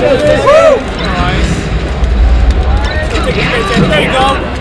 Nice. There you go.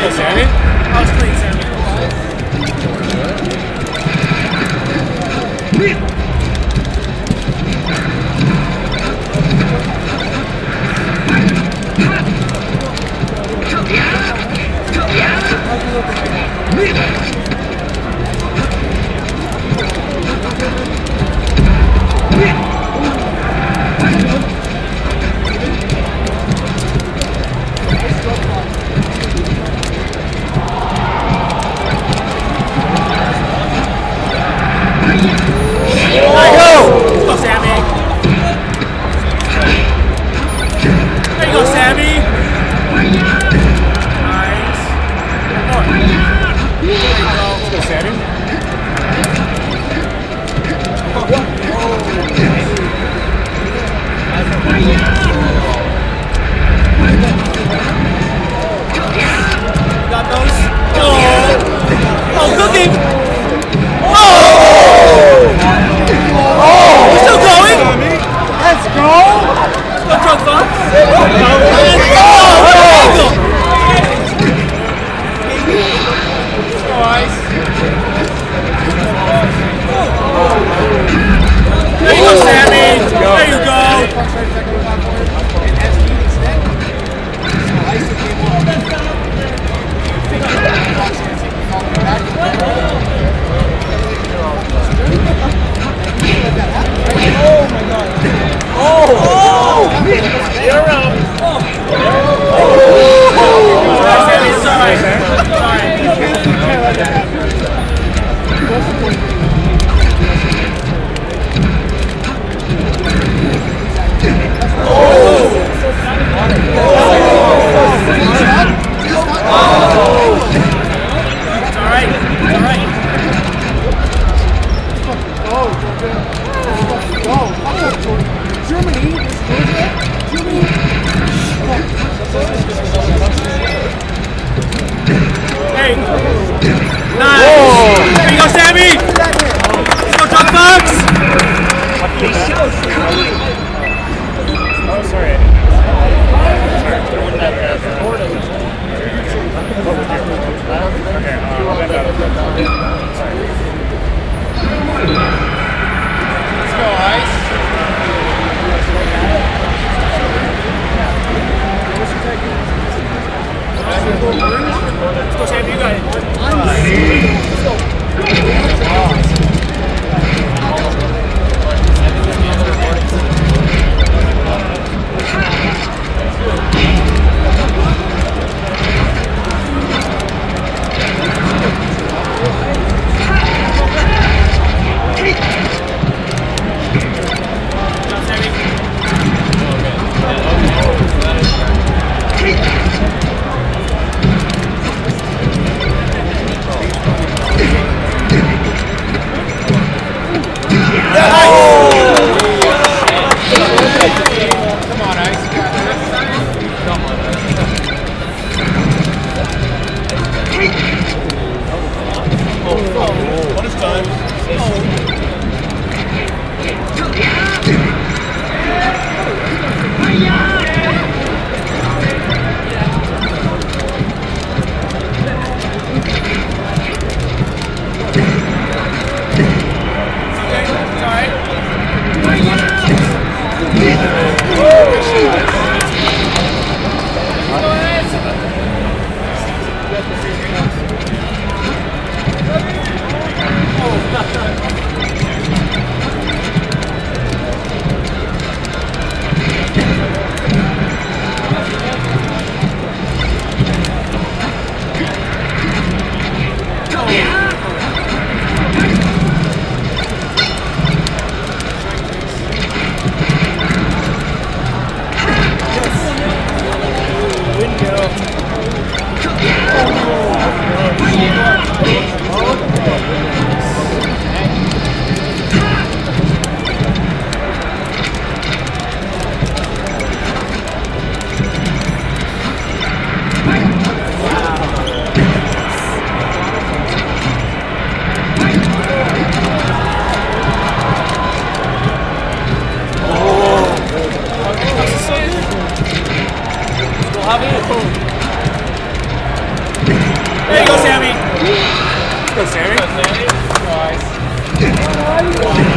I was playing Sammy. Oh my god. Oh! oh. You're right. Oh, Germany is Germany. Hey. Nice. Whoa. There you go, Sammy. Why are you?